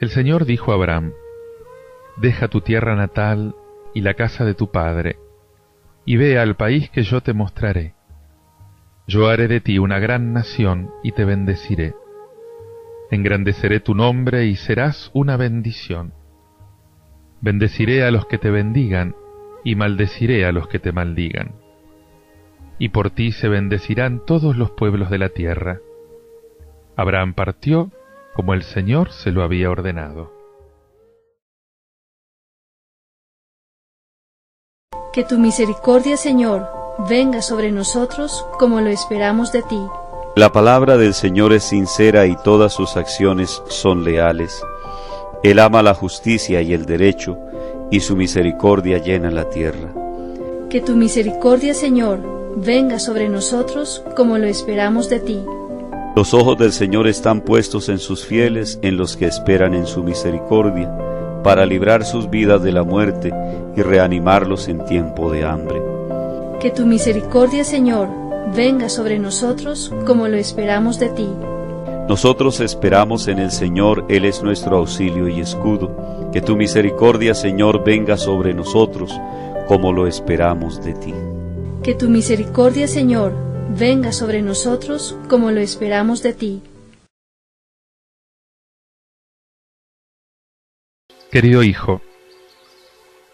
El Señor dijo a Abraham, Deja tu tierra natal y la casa de tu padre, y ve al país que yo te mostraré. Yo haré de ti una gran nación y te bendeciré. Engrandeceré tu nombre y serás una bendición. Bendeciré a los que te bendigan y maldeciré a los que te maldigan. Y por ti se bendecirán todos los pueblos de la tierra. Abraham partió como el Señor se lo había ordenado. Que tu misericordia, Señor, venga sobre nosotros como lo esperamos de ti. La palabra del Señor es sincera y todas sus acciones son leales. Él ama la justicia y el derecho, y su misericordia llena la tierra. Que tu misericordia, Señor, venga sobre nosotros como lo esperamos de ti. Los ojos del Señor están puestos en sus fieles, en los que esperan en su misericordia, para librar sus vidas de la muerte y reanimarlos en tiempo de hambre. Que tu misericordia, Señor, venga sobre nosotros como lo esperamos de ti. Nosotros esperamos en el Señor, Él es nuestro auxilio y escudo. Que tu misericordia, Señor, venga sobre nosotros como lo esperamos de ti. Que tu misericordia, Señor, venga sobre nosotros como lo esperamos de ti. Querido Hijo,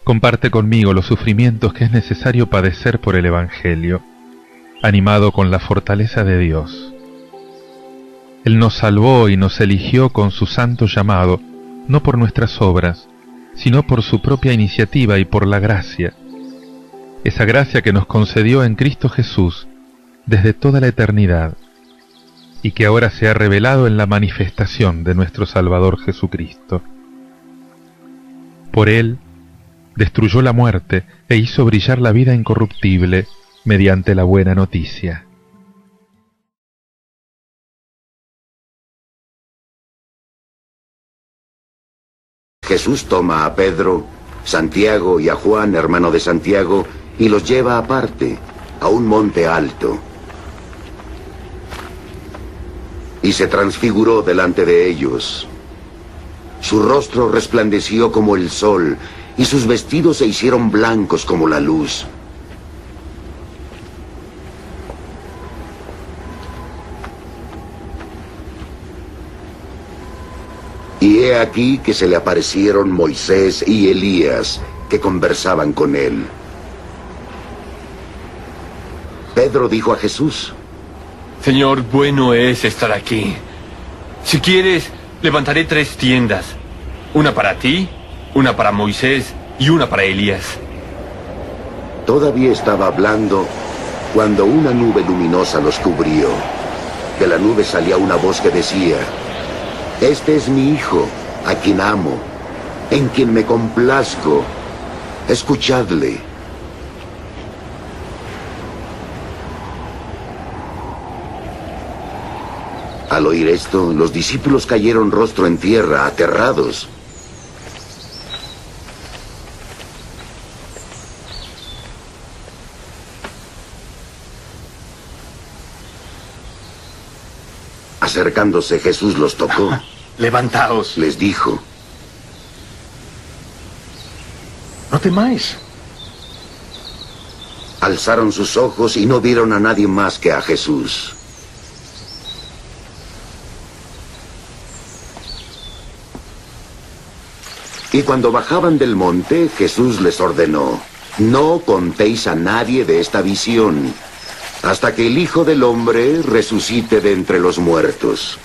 comparte conmigo los sufrimientos que es necesario padecer por el Evangelio, animado con la fortaleza de Dios. Él nos salvó y nos eligió con su santo llamado, no por nuestras obras, sino por su propia iniciativa y por la gracia, esa gracia que nos concedió en Cristo Jesús desde toda la eternidad y que ahora se ha revelado en la manifestación de nuestro Salvador Jesucristo. Por él destruyó la muerte e hizo brillar la vida incorruptible mediante la buena noticia. Jesús toma a Pedro, Santiago y a Juan, hermano de Santiago, y los lleva aparte, a un monte alto. Y se transfiguró delante de ellos. Su rostro resplandeció como el sol, y sus vestidos se hicieron blancos como la luz. Y he aquí que se le aparecieron Moisés y Elías, que conversaban con él. Pedro dijo a Jesús, Señor, bueno es estar aquí. Si quieres, levantaré tres tiendas. Una para ti, una para Moisés y una para Elías. Todavía estaba hablando cuando una nube luminosa los cubrió. De la nube salía una voz que decía, Este es mi hijo, a quien amo, en quien me complazco. Escuchadle. Al oír esto, los discípulos cayeron rostro en tierra, aterrados. Acercándose, Jesús los tocó. Levantaos. Les dijo, No temáis. alzaron sus ojos y no vieron a nadie más que a Jesús. Y cuando bajaban del monte, Jesús les ordenó, no contéis a nadie de esta visión, hasta que el Hijo del Hombre resucite de entre los muertos.